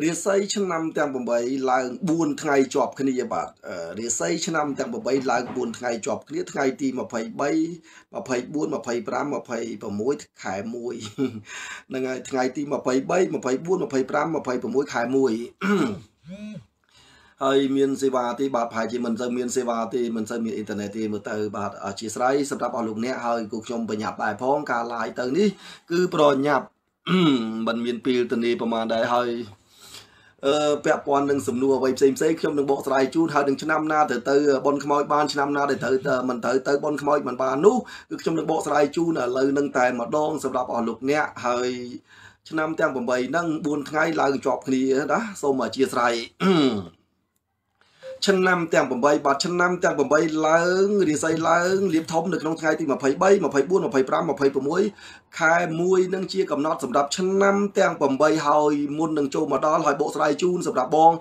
រាសីឆ្នាំទាំង8ឡើង4ថ្ងៃជាប់គ្នាបាទរាសីឆ្នាំទាំង8ឡើង4ថ្ងៃជាប់គ្នាថ្ងៃទី23 24 25 26ខែ1ហ្នឹងហើយថ្ងៃទី23 24 25 26ខែ1ហើយមានសេវាទេបាទប្រហែលជាមិនសូវមានសេវាទេមិនសូវមានអ៊ីនធឺណិតទេមើលទៅបាទអធិស្ឋានសម្រាប់អស់លោកអ្នកហើយគូខ្ញុំបញ្ញាប់ដែរផងការ live ទៅនេះគឺប្រញាប់មិនមានពេលទនីប្រហែលដែរហើយ អឺពាក់ព័ន្ធនឹងសំណួរអ្វីផ្សេងផ្សេងខ្ញុំនឹងបកស្រាយជូនហើយនឹងឆ្នាំណាទៅទៅបនខ្មោចបានឆ្នាំណាទៅទៅមិនទៅទៅបនខ្មោចមិនបាននោះគឺខ្ញុំនឹងបកស្រាយជូនឥឡូវនឹងតែម្ដងសម្រាប់អស់លោកអ្នកហើយឆ្នាំទាំង8ហ្នឹង4ថ្ងៃឡើងជាប់គ្នាណាសូមអធិស្ឋាន ឆ្នាំទាំង8បាទឆ្នាំទាំង8ឡើងរាសីឡើងលៀបធំនៅក្នុងថ្ងៃទី23 24 25 26ខែ1នឹងជាកំណត់សម្រាប់ឆ្នាំទាំង8ហើយមុននឹងចូលមកដល់ហើយបកស្រាយជូនសម្រាប់បង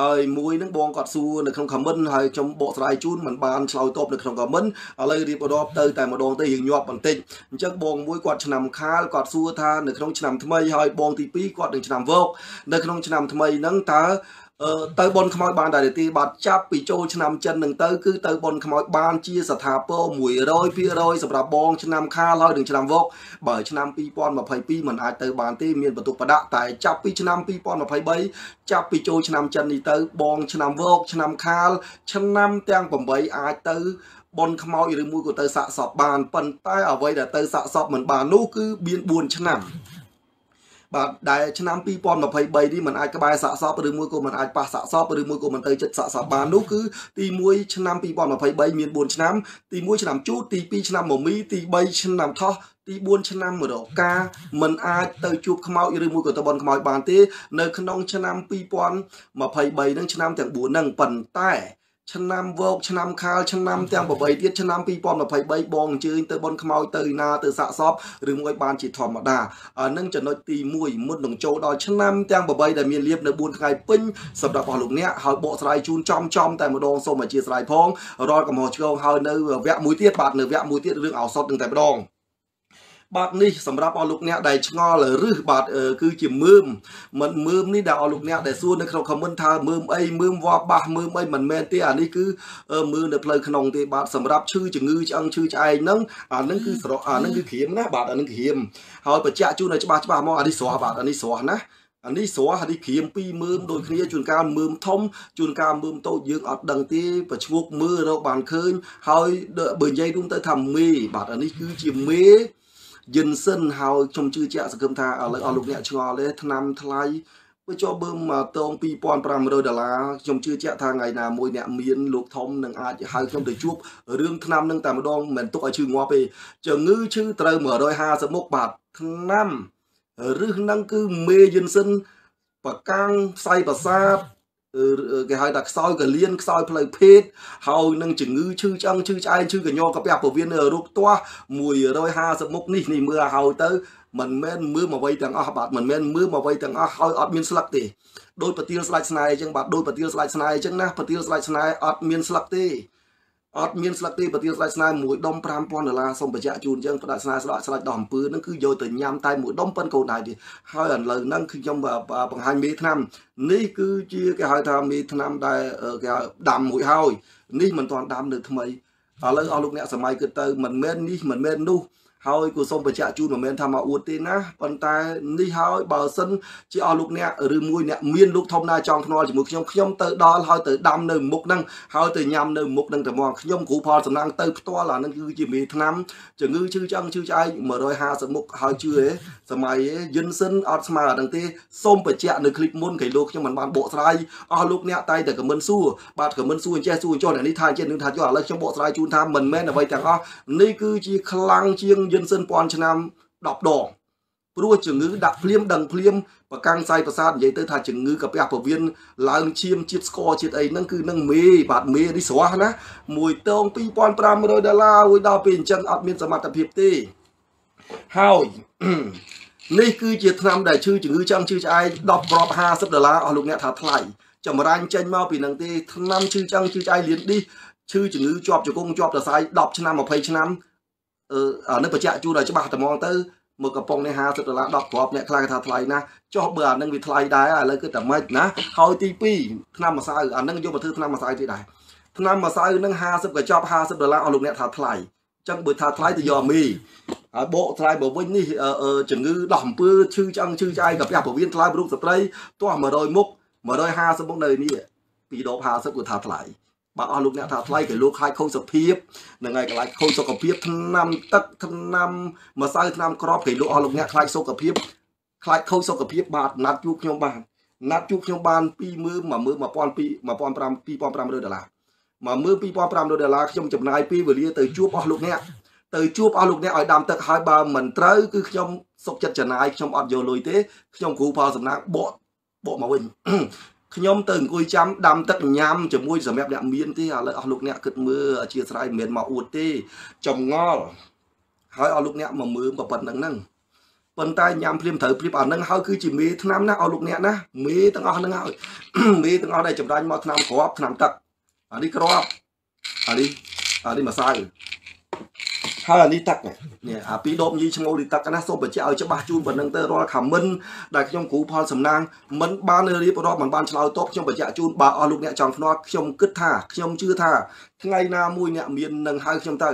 ហើយមួយនឹងបងគាត់សួរនៅក្នុង comment ហើយខ្ញុំបកស្រាយជូនមិនបានឆ្លើយតបនៅក្នុង comment ឥឡូវរៀបរាប់ទៅតែម្ដងទៅរៀងញាប់បន្តិចអញ្ចឹងបងមួយគាត់ឆ្នាំខាលគាត់សួរថានៅក្នុងឆ្នាំថ្មីហើយបងទី2គាត់នឹងឆ្នាំវោកនៅក្នុងឆ្នាំថ្មីហ្នឹងតើ ទៅបនខ្មោចបានដែរទេបាទចាប់ពីចូលឆ្នាំចិននឹងទៅគឺទៅបនខ្មោចបានជាស្ថាពរ100%សម្រាប់បងឆ្នាំខាលហើយនឹងឆ្នាំវកបើឆ្នាំ2022មិនអាចទៅបានទេមានបន្ទុកបដាក់តែចាប់ពីឆ្នាំ2023ចាប់ពីចូលឆ្នាំចិននេះទៅបងឆ្នាំវកឆ្នាំខាល ឆ្នាំទាំង8អាចទៅបនខ្មោចឬមួយក៏ទៅសាកសពបានប៉ុន្តែអ្វីដែលទៅសាកសពមិនបាននោះគឺមាន4ឆ្នាំ បាទដែលឆ្នាំ2023នេះมันអាចក្បែរសាកសពឬមួយក៏มันអាចប៉ះសាកសពឬមួយក៏มันទៅចិត្តសាកសពបាននោះគឺទី1ឆ្នាំ2023មាន4ឆ្នាំទី1ឆ្នាំជូតទី2ឆ្នាំមមីទី3ឆ្នាំថោះទី4ឆ្នាំរកាมันអាចទៅជួបខ្មោចឬមួយក៏ទៅបនខ្មោចបានទេនៅក្នុងឆ្នាំ2023នឹងឆ្នាំទាំង4ហ្នឹងប៉ុន្តែ ឆ្នាំវោកឆ្នាំខាលឆ្នាំទាំង8ទៀតឆ្នាំ2023បងអញ្ជើញទៅបនខ្មោចទៅណាទៅសាកសពឬមួយបានជាធម្មតាអានឹងចំណុចទី1មុននឹងចូលដល់ឆ្នាំទាំង8ដែលមានលៀបនៅ4ថ្ងៃពេញសម្រាប់របស់លោកអ្នកហើយបកស្រាយជូនចំចំតែម្ដងសូមអធិស្ឋានផងរាល់កំហុសឆ្គងហើយនៅវគ្គមួយទៀតបាទនៅវគ្គមួយទៀតរឿងឱសថនឹងតែម្ដង បាទនេះសម្រាប់អស់លោកអ្នកដែលឆ្ងល់ឬបាទគឺជាមើមមិនមើមនេះដែលអស់លោកអ្នកដែលសួរនៅក្នុង comment ថាមើមអីមើមវ៉ាបាសមើមអីមិនមែនទេអានេះគឺមើមនៅផ្លូវក្នុងទេបាទសម្រាប់ឈឺជំងឺឆ្អឹងឈឺឆ្អែងហ្នឹងអានឹងគឺស្រកអានឹងគឺក្រៀមណាបាទអានឹងក្រៀមហើយបញ្ជាក់ជូនឲ្យច្បាស់ច្បាស់មកអានេះស្រស់បាទអានេះស្រស់ណាអានេះស្រស់អានេះក្រៀមពីរមើមដូចគ្នាជួនកាលមើមធំជួនកាលមើមតូចយើងអត់ដឹងទេប្រឈ្ងុកមើលរកបានឃើញហើយបើនិយាយរួមទៅថាមេបាទអានេះគឺជាមេ យិនសិនហើយខ្ញុំជឿជាក់សង្ឃឹមថាឥឡូវអស់លោកអ្នកឆ្ងល់ទេឆ្នាំថ្លៃបើចុះបឺមតង2500ដុល្លារខ្ញុំជឿជាក់ថាថ្ងៃណាមួយអ្នកមានលោកធំនឹងអាចហៅខ្ញុំទៅជួបរឿងឆ្នាំនឹងតែម្ដងមិនទុកឲ្យឈឺងាប់ទេជំងឺឈឺត្រូវ150មុខបាទឆ្នាំឬនឹងគឺមេយិនសិនប្រកាំងផ្សៃប្រសាទ គេហៅថាខ្សោយកលៀនខ្សោយផ្លូវភេទហើយនឹងជំងឺឈឺឆ្អឹងឈឺឆ្អែងឈឺកញ្ញកាពះពោះវៀនរូបទាស់150មុខនេះនេះមើលឲ្យហើយទៅមិនមែនមើលអ្វីទាំងអស់បាទមិនមែនមើលអ្វីទាំងអស់ហើយអត់មានស្លឹកទេដោយប្រទាលស្លាច់ស្នេហ៍អញ្ចឹងបាទដោយប្រទាលស្លាច់ស្នេហ៍អញ្ចឹងណាប្រទាលស្លាច់ស្នេហ៍អត់មានស្លឹកទេ អត់មានស្លឹកទេប្រទាលស្លាច់ស្នេហ៍មួយដុំ5000ដុល្លារសូមបញ្ជាក់ជូនអញ្ចឹងផ្ដាច់ស្នេហ៍ស្លាច់ស្លាច់ដល់អំពើហ្នឹងគឺយកទៅញ៉ាំតែមួយដុំប៉ុនកូនដែរទេហើយឥឡូវហ្នឹងគឺខ្ញុំបង្ហាញមេថ្នាំនេះគឺជាគេហៅថាមេថ្នាំដែលគេហៅដាំមួយហើយនេះមិនទាន់ដាំនៅថ្មីឥឡូវអស់លោកអ្នកសម័យគិតទៅមិនមែននេះមិនមែននោះ ហើយក៏សូមបញ្ជាក់ជូនមិនមែនថាមកអួតទេណាប៉ុន្តែនេះហើយបើសិនជាអស់លោកអ្នកឬមួយអ្នកមានលោកធំណាចង់ខ្នល់ជាមួយខ្ញុំខ្ញុំទៅដល់ហើយទៅដាំនៅមុខហ្នឹងហើយទៅញ៉ាំនៅមុខហ្នឹងតែមកខ្ញុំគ្រូផលសំណាងទៅផ្ទាល់អាហ្នឹងគឺជាមេថ្នាំជំងឺឈឺចឹងឈឺឆ្អែក150មុខហើយជឿទេសម័យយិនសិនអត់ស្មើអាហ្នឹងទេសូមបញ្ជាក់នៅคลิปមុនគេលោកខ្ញុំមិនបានបកស្រាយអស់លោកអ្នកតែតែខមមិនសួរបាទខមមិនសួរអញ្ចេះសួរចុះនេះថាអញ្ចេះនឹងថាចុះឥឡូវខ្ញុំបកស្រាយជូនថាមិនមែនអ្វីទាំងអស់នេះគឺជាខ្លាំងជាង យិនសិនពាន់ឆ្នាំ10ដងព្រោះជំងឺដាក់ភ្លាមដឹងភ្លាមប្រកាំងសាយប្រសាទនិយាយទៅថាជំងឺកាពះពោះវៀនឡើងឈាមជាតិស្ករជាតិអីហ្នឹងគឺនឹងមេបាទមេនេះស្រស់ណាមួយតង2500ដុល្លារមួយដល់ពេលអញ្ចឹងអត់មានសមត្ថភាពទេហើយនេះគឺជាថ្នាំដែលឈឺជំងឺចាំឈឺឆ្អែក10គ្រាប់50ដុល្លារអស់លោកអ្នកថាថ្លៃចម្រាញ់ចេញមកពីនឹងទេថ្នាំឈឺចាំឈឺឆ្អែកលៀនឌីឈឺជំងឺជាប់ជង្គង់ជាប់សរសៃ10ឆ្នាំ20ឆ្នាំ អឺអានេះបញ្ជាក់ជូនឲ្យច្បាស់តែហ្មងទៅមកកំប៉ុងនេះ50ដុល្លារ10គ្រាប់អ្នកខ្លះគេថាថ្លៃណាស់ចុះបើអានឹងវាថ្លៃដែរឥឡូវគឺតែម៉េចណាហើយទី2ថ្នាំម្សៅអានឹងយកមកធ្វើថ្នាំម្សៅទៀតដែរថ្នាំម្សៅនឹង50កញ្ចប់50ដុល្លារអស់លោកអ្នកថាថ្លៃចឹងបើថាថ្លៃទៅយកមីហើយបកថ្លៃបើវិញនេះជំងឺដោះអំពើឈឺចង់ឈឺចាយកាពះពវៀនថ្លៃរូបស្ត្រីទាស់100មុខ150មុខនៅនេះពីដប50គឺថាថ្លៃ បើអស់លោកអ្នកថាថ្លៃក៏លោកខ្លាចខូចសុខភាពនឹងហើយកន្លែងខូចសុខភាពថ្នាំទឹកថ្នាំម្សៅថ្នាំក្របគេលោកអស់លោកអ្នកខ្លាចសុខភាពខ្លាចខូចសុខភាពបាទណាត់ជួបខ្ញុំបានណាត់ជួបខ្ញុំបាន2មើល1មើល1000 2500ដុល្លារមកមើល2500ដុល្លារខ្ញុំចំណាយពេលវេលាទៅជួបអស់លោកអ្នកទៅជួបអស់លោកអ្នកឲ្យដាំទឹកហើយបើមិនត្រូវគឺខ្ញុំសុកចិត្តចំណាយខ្ញុំអត់យកលុយទេខ្ញុំគ្រូផលសំណាងបកបកមកវិញ ខ្ញុំទៅអង្គុយចាំដាំទឹកញ៉ាំជាមួយសម្រាប់អ្នកមានទេឥឡូវអស់លោកអ្នកគិតមើលអធិស្ឋានមិនមែនមកអួតទេចំងល់ហើយអស់លោកអ្នកមកមើលប៉ុណ្្នឹងហ្នឹងប៉ុន្តែញ៉ាំភ្លាមត្រូវភ្លាមអានឹងហើយគឺជាមេឆ្នាំណាអស់លោកអ្នកណាមេទាំងអស់ហ្នឹងហើយមេទាំងអស់ដែលចម្រាញ់មកឆ្នាំក្របឆ្នាំទឹកអានេះក្របអានេះអានេះម្សៅ ហើយអានេះទឹកនេះអាពីរដបញីឈ្មោះនេះទឹកណាសូមបញ្ជាក់ឲ្យច្បាស់ជូនប៉ុណ្្នឹងទៅរាល់ខមមិនដែលខ្ញុំគ្រូផលសំណាងមិនបានរៀបរាប់មិនបានឆ្លើយតបខ្ញុំបញ្ជាក់ជូនបើអស់លោកអ្នកចង់ភ្នាល់ខ្ញុំគិតថាខ្ញុំជឿថាថ្ងៃណាមួយអ្នកមាននឹងហៅខ្ញុំទៅ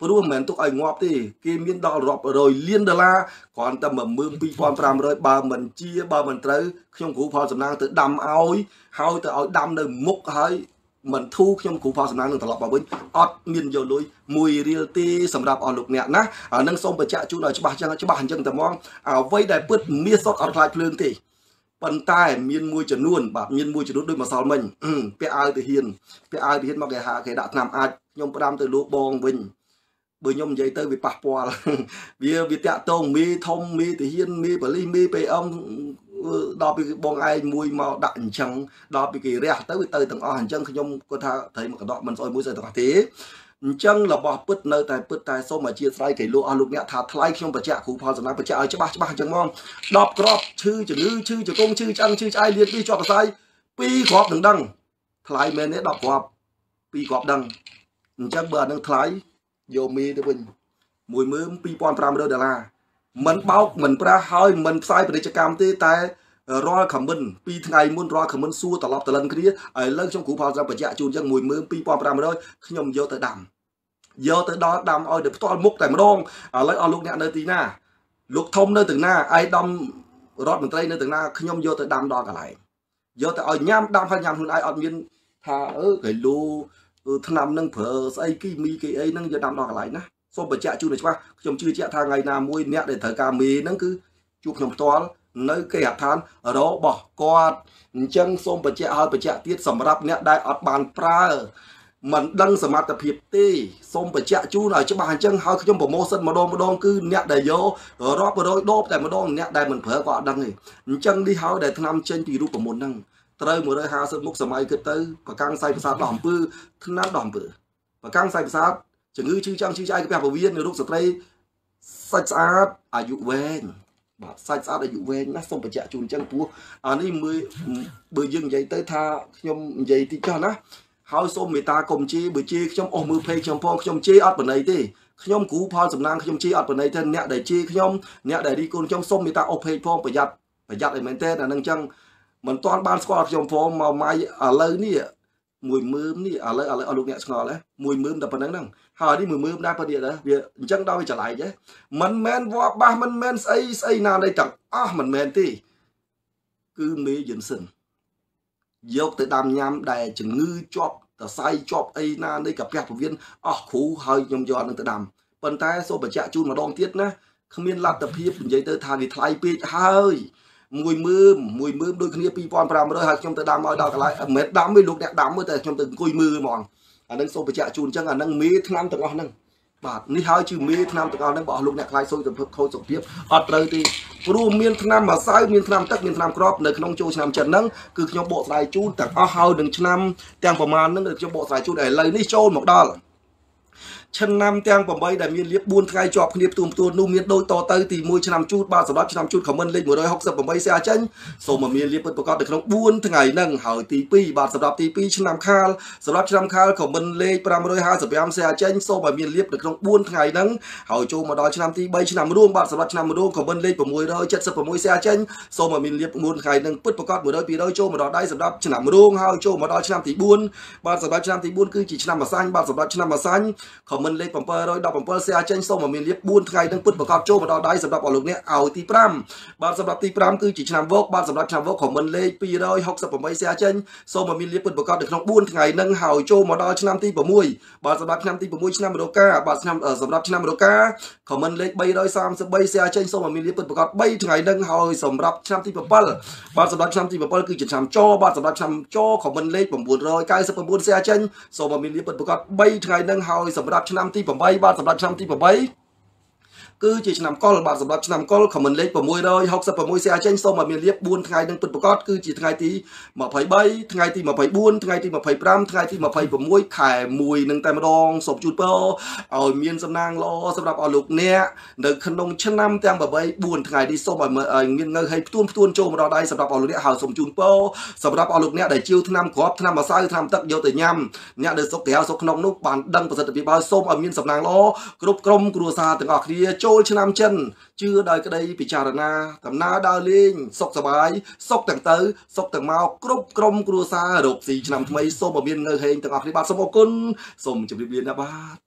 ព្រោះមិនមែនទុកឲ្យងាប់ទេគេមានដល់រាប់រយលានដុល្លារគ្រាន់តែ12500បើមិនជាបើមិនត្រូវខ្ញុំគ្រូផលសំណាងទៅដាំឲ្យហើយទៅឲ្យដាំនៅមុខហើយ មិនធូរខ្ញុំគ្រូផលសំណាងនឹងត្រឡប់មកវិញអត់មានយកលុយមួយរៀលទេសម្រាប់អស់លោកអ្នកណាអានឹងសូមបញ្ជាក់ជូនឲ្យច្បាស់ចឹងច្បាស់អញ្ចឹងតែមកអ្វីដែលពិតមាសសុតអត់ខ្លាចភ្លើងទេប៉ុន្តែមានមួយចំនួនបាទមានមួយចំនួនដូចម្សិលមិញពាក់អាវទៅហ៊ានពាក់អាវទៅហ៊ានមកគេហាគេដាក់ថ្នាំអាចខ្ញុំផ្ដាំទៅលោកបងវិញបើខ្ញុំនិយាយទៅវាប៉ះពាល់វាវាតាក់តងមេធំមេទាហានមេប៉ូលីសមេ PM ដល់ពីបងឯងមួយមកដាក់អញ្ចឹងដល់ពីគេរះទៅវាទៅទាំងអស់អញ្ចឹងខ្ញុំគាត់ថាត្រីមកកដកមិនស្អុយមួយស្អុយទាំងអស់ទេអញ្ចឹងរបស់ពិតនៅតែពិតតែសូមអធិស្ឋានគេលោកអស់លោកអ្នកថាថ្លៃខ្ញុំបញ្ជាក់គ្រូផលសំណាងបញ្ជាក់ឲ្យច្បាស់ច្បាស់អញ្ចឹងមក10គ្រាប់ឈឺជំងឺឈឺជង្គង់ឈឺឆ្អឹងឈឺឆ្អែលលៀនពីជាប់កសាយ2គ្រាប់នឹងដឹងថ្លៃមែនទេ10គ្រាប់2គ្រាប់ដឹងអញ្ចឹងបើអានឹងថ្លៃយកមីទៅវិញ12500ដុល្លារ មិនបោកមិនប្រាស់ហើយមិនផ្សាយពាណិជ្ជកម្មទេតែរាល់ខមមិនពីថ្ងៃមុនរាល់ខមមិនសួរត្រឡប់តលិនគ្នាឥឡូវខ្ញុំគ្រូផលសម្បញ្ញាជូនចឹង12500ខ្ញុំយកទៅដាំយកទៅដល់ដាំឲ្យទៅផ្ទាល់មុខតែម្ដងឥឡូវអស់លោកអ្នកនៅទីណាលោកធំនៅទាំងណាឯកឧត្តមរដ្ឋមន្ត្រីនៅទាំងណាខ្ញុំយកទៅដាំដល់កន្លែងយកទៅឲ្យញ៉ាំដាំហើយញ៉ាំខ្លួនឯងអត់មានថាអឺកៃលូឆ្នាំនឹងប្រើស្អីគីមីគេអីហ្នឹងយកដាំដល់កន្លែងណា សូមបញ្ជាក់ជូនឲ្យច្បាស់ខ្ញុំជឿជាក់ថាថ្ងៃណាមួយអ្នកដែលត្រូវការមេហ្នឹងគឺជួបខ្ញុំផ្ទាល់នៅគេហដ្ឋានរបស់គាត់អញ្ចឹងសូមបញ្ជាក់ឲ្យបញ្ជាក់ទៀតសម្រាប់អ្នកដែលអត់បានប្រើមិនដឹងសមត្ថភាពទេសូមបញ្ជាក់ជូនឲ្យច្បាស់អញ្ចឹងហើយខ្ញុំប្រម៉ូសិនម្ដងម្ដងគឺអ្នកដែលយករាប់រយដបតែម្ដងអ្នកដែលមិនប្រើក៏អត់ដឹងទេអញ្ចឹងនេះហើយដែលឆ្នាំចេញពីរូបមន្តហ្នឹងត្រូវ150មុខសម័យគិតទៅប្រកាំងសៃប្រាសាទដោះអំពើឆ្នាំដោះអំពើប្រកាំងសៃប្រាសាទ ជំងឺឈឺចាំងឈឺឆ្អែកកាពះពវៀននៅរូបស្ត្រីសាច់ស្អាតអាយុវែងបាទសាច់ស្អាតអាយុវែងណាស់សូមបញ្ជាក់ជូនអញ្ចឹងព្រោះអានេះមើលបើយើងនិយាយទៅថាខ្ញុំនិយាយតិចចុះណាហើយសូមមេត្តាកុំជេរបើជេរខ្ញុំអស់មើលពេកខ្ញុំផងខ្ញុំជេរអត់បណៃទេខ្ញុំគ្រូផលសំណាងខ្ញុំជេរអត់បណៃទេអ្នកដែលជេរខ្ញុំអ្នកដែលរីកូនខ្ញុំសូមមេត្តាអស់ពេកផងប្រយ័ត្នប្រយ័ត្នឲ្យមែនទេអានឹងអញ្ចឹងមិនទាន់បានស្គាល់ខ្ញុំផងមកម៉ៃឥឡូវនេះ មួយមើមនេះឥឡូវឥឡូវអស់លោកអ្នកឆ្ងល់ហ៎មួយមើមតែប៉ុណ្្នឹងហ្នឹងហើយនេះមួយមើមដែរប៉ុណ្្នេះដែរវាអញ្ចឹងដល់វាចម្លែកហ៎មិនមែនវ៉ាបាសមិនមែនស្អីស្អីណានៃទាំងអស់មិនមែនទេគឺមេយិនសិនយកទៅដាំញ៉ាំដែលជំងឺជាប់តសៃជាប់អីណានៃកាពះពវៀនអស់គ្រូហើយខ្ញុំយកនឹងទៅដាំប៉ុន្តែសូមបញ្ជាក់ជូនម្ដងទៀតណាគ្មានលទ្ធភាពនិយាយទៅថាវាថ្លៃពេកហើយ មួយមើមមួយមើមដូចគ្នា2500ហើយខ្ញុំទៅដាំឲ្យដល់កន្លែងមិនមែនដាំទេលោកអ្នកដាំទេតែខ្ញុំទៅអង្គុយមើលហ្មងអានឹងសូមបញ្ជាក់ជូនអញ្ចឹងអានឹងមេថ្នាំទាំងអស់ហ្នឹងបាទនេះហើយជាមេថ្នាំទាំងអស់ហ្នឹងបើអស់លោកអ្នកខ្លាចសុខភាពខូចសុខភាពអត់ត្រូវទេព្រោះមានថ្នាំម្សៅមានថ្នាំទឹកមានថ្នាំក្របនៅក្នុងចូលឆ្នាំចិនហ្នឹងគឺខ្ញុំបកស្រាយជូនទាំងអស់ហើយនឹងឆ្នាំទាំងប្រមាណហ្នឹងខ្ញុំបកស្រាយជូនឥឡូវនេះចូលមកដល់ ឆ្នាំទាំង8ដែលមានលៀប4ថ្ងៃជាប់គ្នាផ្ទួងផ្ទួននោះមានដូចតទៅទី1ឆ្នាំជូតបាទសម្រាប់ឆ្នាំជូតខមមិនលេខ168ស្អាចេញសូមមានលៀបពិតប្រកបនៅក្នុង4ថ្ងៃហ្នឹងហើយទី2បាទសម្រាប់ទី2ឆ្នាំខាលសម្រាប់ឆ្នាំខាលខមមិនលេខ555ស្អាចេញសូមឲ្យមានលៀបនៅក្នុង4ថ្ងៃហ្នឹងហើយចូលមកដល់ឆ្នាំទី3ឆ្នាំរួមបាទសម្រាប់ឆ្នាំរួមខមមិនលេខ676ស្អាចេញសូមឲ្យមានលៀប4ថ្ងៃហ្នឹងពិតប្រកប100 200ចូលមកដល់ដៃសម្រាប់ឆ្នាំរួមហើយចូលមកដល់ឆ្នាំទី4បាទសម្រាប់ឆ្នាំទី4គឺជាឆ្នាំម្សាញ់បាទសម្រាប់ឆ្នាំម្សាញ់ខមមិនលេខ717 share ចេញសូមឲ្យមានលៀប4ថ្ងៃនឹងពុតប្រកបចូលមកដល់ដៃសម្រាប់អស់លោកអ្នកឲ្យទី5បាទសម្រាប់ទី5គឺជាឆ្នាំវោកបាទសម្រាប់ឆ្នាំវោកខមមិនលេខ268 share ចេញសូមឲ្យមានលៀបពុតប្រកបនៅក្នុង4ថ្ងៃនឹងហើយចូលមកដល់ឆ្នាំទី6បាទសម្រាប់ឆ្នាំទី6ឆ្នាំរោកាបាទឆ្នាំសម្រាប់ឆ្នាំរោកាខមមិនលេខ333 share ចេញសូមឲ្យមានលៀបពុតប្រកប3ថ្ងៃនឹងហើយសម្រាប់ឆ្នាំទី7បាទសម្រាប់ឆ្នាំទី7គឺជាឆ្នាំចបាទសម្រាប់ឆ្នាំចខមមិនលេខ999 share ចេញសូមឲ្យមានលៀបពុតប្រកប3ថ្ងៃនឹងហើយសម្រាប់ឆ្នាំទី8បាទសម្រាប់ឆ្នាំទី8 គឺជាឆ្នាំកុលបាទសម្រាប់ឆ្នាំកុលខមមិនលេខ666សេអាចេញសូមឲ្យមានលៀប4ថ្ងៃនឹងពិតប្រកបគឺជាថ្ងៃទី23ថ្ងៃទី24ថ្ងៃទី25ថ្ងៃទី26ខែ1នឹងតែម្ដងសូមជូនពរឲ្យមានសំណាងល្អសម្រាប់អស់លោកអ្នកនៅក្នុងឆ្នាំទាំង8 4ថ្ងៃនេះសូមឲ្យមាននៅឲ្យផ្ទួនផ្ទួនចូលមកដល់ដៃសម្រាប់អស់លោកអ្នកហើយសូមជូនពរសម្រាប់អស់លោកអ្នកដែលជាវឆ្នាំគ្រាប់ឆ្នាំម្សៅឆ្នាំទឹកយកទៅញ៉ាំអ្នកដែលសុខក្រៅសុខក្នុងនោះបានដឹងប្រសិទ្ធភាពហើយសូមឲ្យមានសំណាងល្អគ្រប់ក្រុមគ្រួសារទាំងអស់គ្នាចូលឆ្នាំចិនជឿដោយក្តីពិចារណាដំណើរដើរលេងសុខសบายសុខទាំងទៅសុខទាំងមកគ្រប់ក្រុមគ្រួសាររកស៊ីឆ្នាំថ្មីសូមឲ្យមាននៅហេងទាំងអស់គ្នាបាទសូមអរគុណសូមជម្រាបលាណាបាទ